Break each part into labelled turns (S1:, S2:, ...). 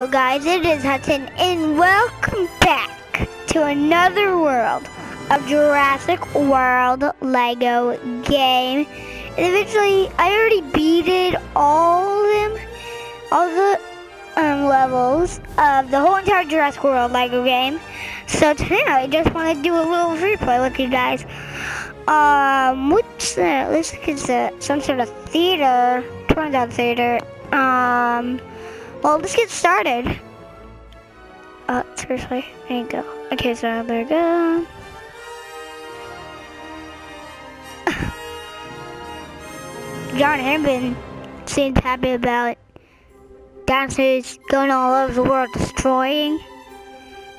S1: Hello guys, it is Hudson and welcome back to another world of Jurassic World Lego game. And eventually, I already beated all them, all the um, levels of the whole entire Jurassic World Lego game. So today I just want to do a little replay with you guys. Um, what's that? Looks like it's a, some sort of theater, turns out theater. Um, well, let's get started. Uh, seriously, there you go. Okay, so there we go. John Hammond seems happy about dancers going all over the world destroying.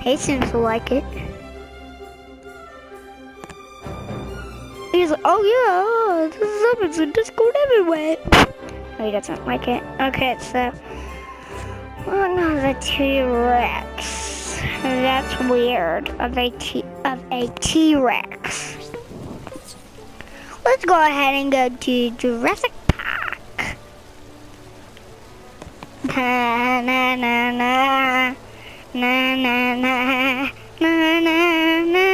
S1: He seems to like it. He's like, oh yeah, this is and just going everywhere. No, he doesn't like it. Okay, so another T-Rex. That's weird. Of a T of a T-Rex. Let's go ahead and go to Jurassic Park. Na na na na na na na na na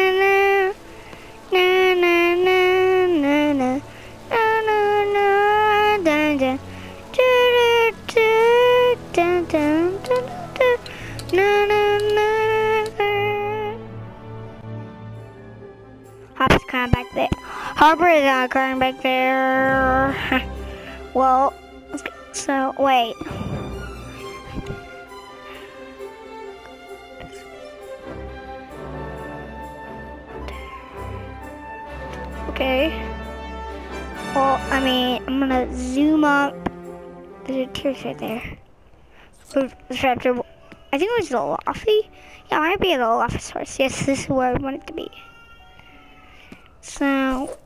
S1: Harper is not crying back there. well, so wait. Okay. Well, I mean, I'm gonna zoom up. There's a tear right there. Raptor. I think it was the Luffy. Yeah, it might be the Lophosaurus. Yes, this is where I want it to be. So,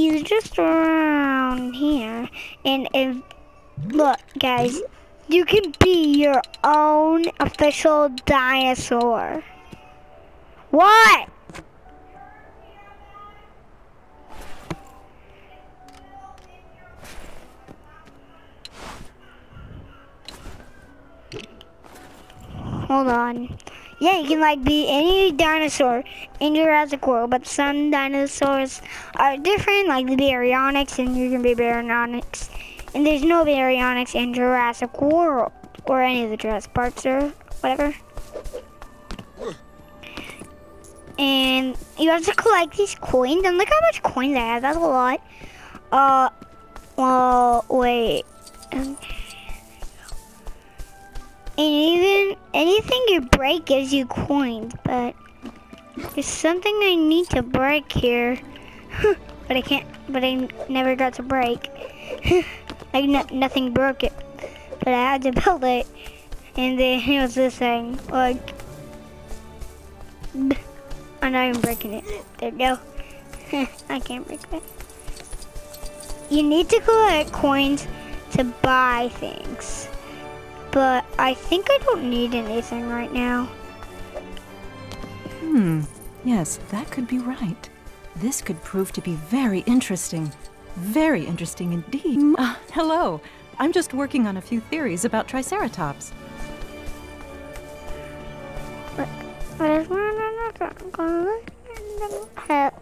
S1: he's just around here. And if, look, guys, you can be your own official dinosaur. What? Hold on. Yeah, you can like be any dinosaur in Jurassic World, but some dinosaurs are different, like the Baryonyx, and you can be Baryonyx. And there's no Baryonyx in Jurassic World, or any of the Jurassic Parks, or whatever. And you have to collect these coins, and look how much coins I have, that's a lot. Uh, well, wait. And even anything you break gives you coins, but there's something I need to break here. but I can't, but I never got to break. like no, nothing broke it, but I had to build it. And then it was this thing, like, oh, I'm not even breaking it. There go. I can't break that. You need to collect coins to buy things. But I think I don't need anything right now.
S2: Hmm, yes, that could be right. This could prove to be very interesting. Very interesting indeed. Uh, hello, I'm just working on a few theories about Triceratops.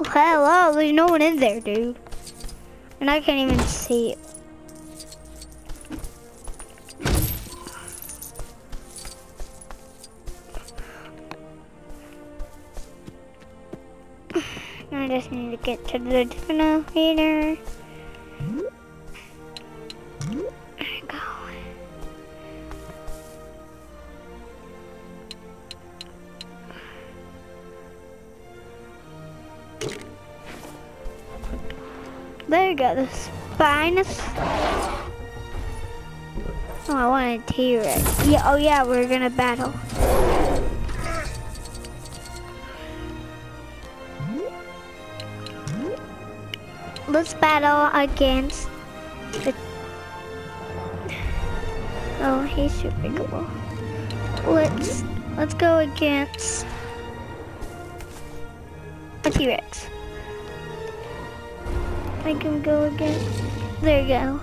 S1: Hello, there's no one in there, dude. And I can't even see it. I just need to get to the generator. There we go. There you go, the spinous. Oh, I want a T-Rex. Yeah, oh yeah, we're gonna battle. Let's battle against the Oh, he's super cool. Let's let's go against a T-Rex. I can go against there you go.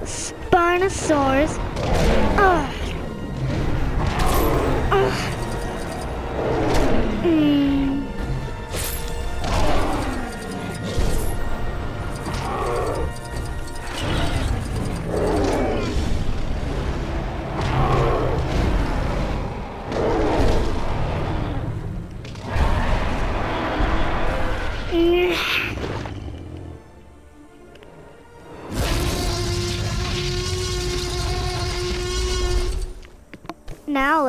S1: The Spinosaurus. Oh. Now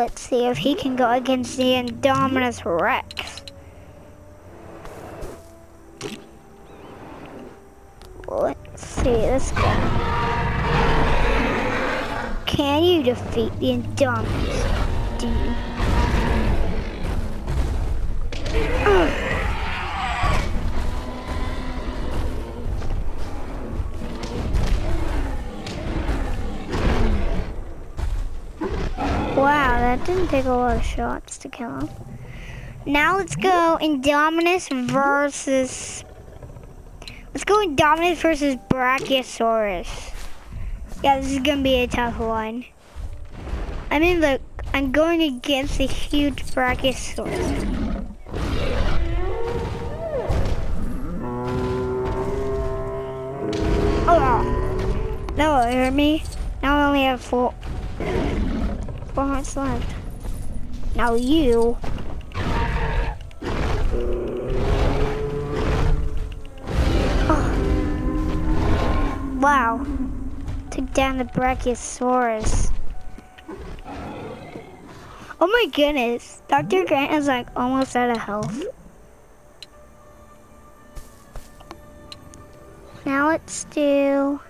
S1: let's see if he can go against the Indominus Rex. Let's see this guy. Can you defeat the Indominus? Do didn't take a lot of shots to kill him. Now let's go Indominus versus... Let's go Indominus versus Brachiosaurus. Yeah, this is gonna be a tough one. I mean, look, I'm going against a huge Brachiosaurus. Oh, that will hurt me. Now I only have four, four hearts left. Now you. Oh. Wow. Took down the Brachiosaurus. Oh my goodness. Dr. Grant is like almost out of health. Now let's do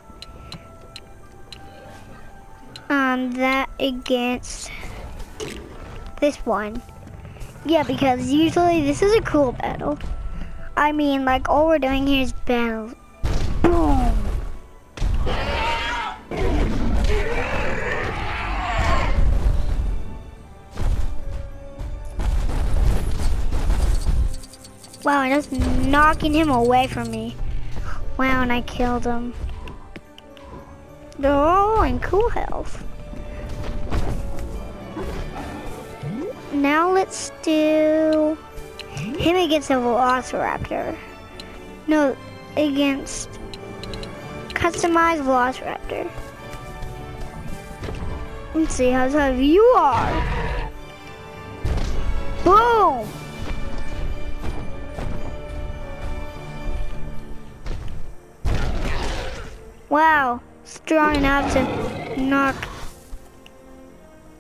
S1: um that against this one. Yeah, because usually this is a cool battle. I mean, like all we're doing here is battle. Boom. Wow, I'm just knocking him away from me. Wow, and I killed him. Oh, They're all in cool health. Now let's do him against a Velociraptor. No, against customized Velociraptor. Let's see how tough you are. Boom! Wow, strong enough to knock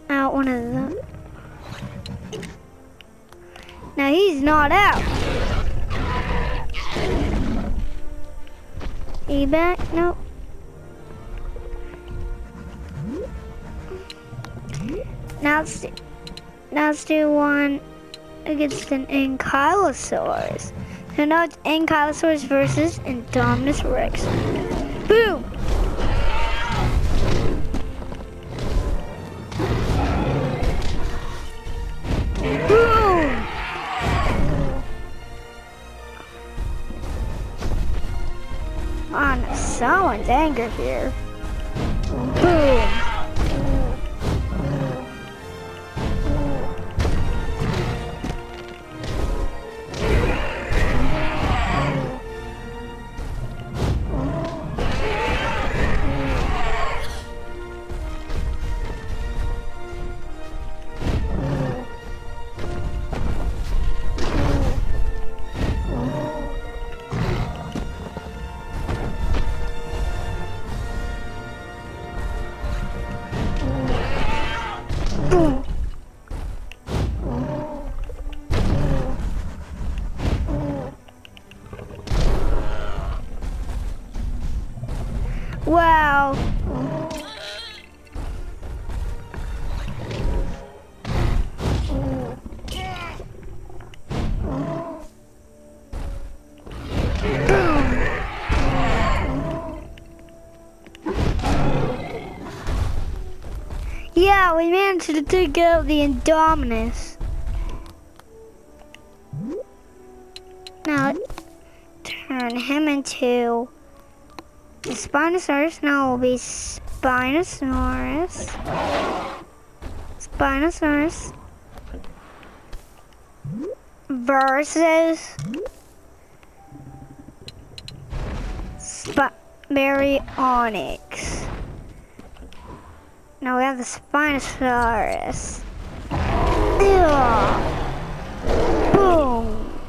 S1: out one of them. Now he's not out. He back? Nope. Now do, now let's do one against an Ankylosaurus. So now it's Ankylosaurus versus Indominus Rex. Anger here. Boom! To take out the Indominus. Now, turn him into the Spinosaurus. Now will be Spinosaurus. Spinosaurus. Versus Sp Baryonyx. Now we have the Spinosaurus. Boom.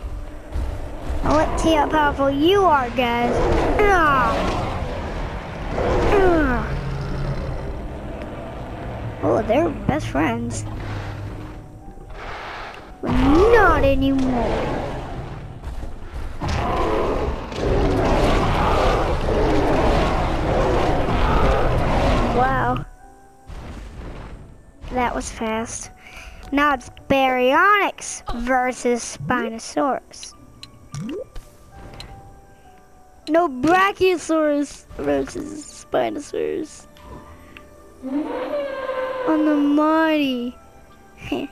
S1: Now let's see how powerful you are, guys. Oh, they're best friends. But not anymore. Wow. That was fast. Now it's Baryonyx versus Spinosaurus. No, Brachiosaurus versus Spinosaurus. On the mighty.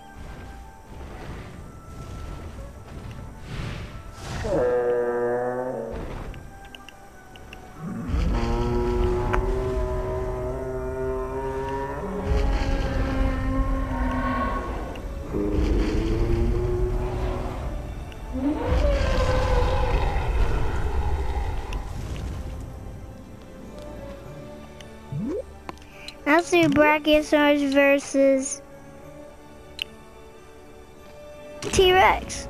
S1: Let's do Brachiosaurus versus T-Rex.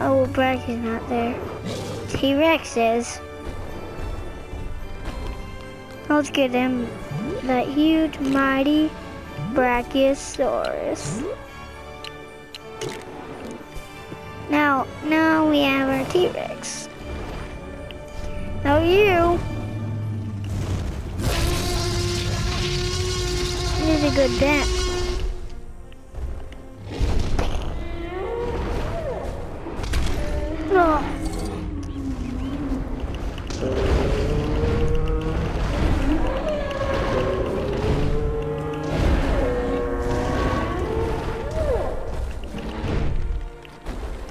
S1: Oh, well, Brachio's not there. T-Rex is. Let's get him that huge, mighty Brachiosaurus. Now, now we have our T-Rex. Now you. Is a good bet. No.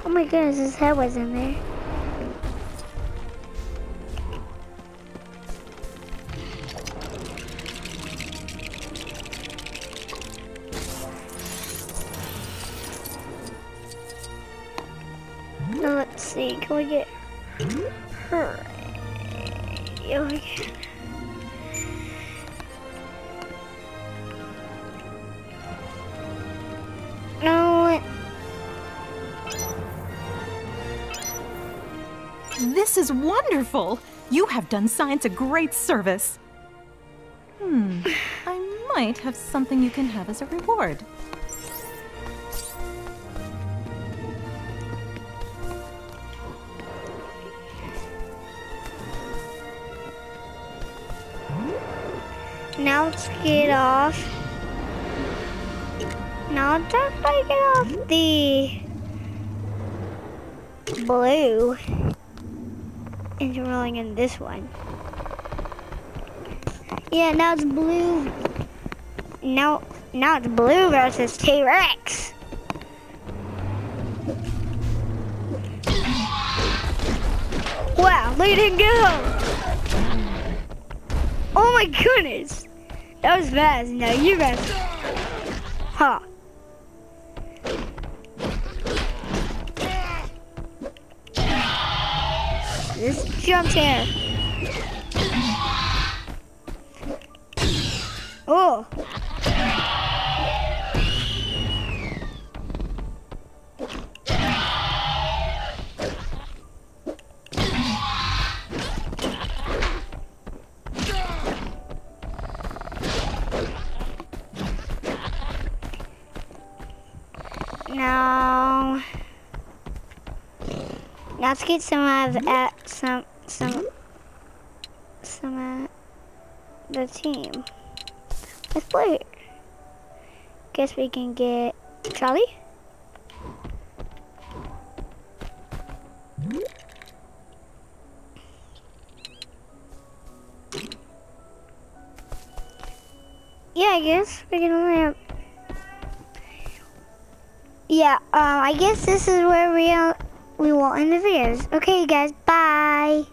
S1: Oh my goodness, his head was in there. Now let's see, can we get her? No,
S2: This is wonderful! You have done science a great service. Hmm, I might have something you can have as a reward.
S1: Now let's get off. Now let's actually get off the blue and rolling in this one. Yeah, now it's blue. Now, now it's blue versus T-Rex. Wow, look at him go! Oh my goodness! That was fast. Now you fast. Huh. This jumps here. Oh. Let's get some of at some some some of the team. Let's play. Guess we can get Charlie. Yeah, I guess we can only have yeah, um, I guess this is where we, uh, we will end the videos. Okay, guys, bye.